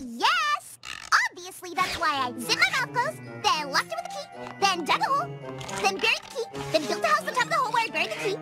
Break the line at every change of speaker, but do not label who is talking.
yes! Obviously, that's why I zipped my mouth closed, then locked it with a key, then dug a hole, then buried the key, then built a house on top of the hole where I buried the key,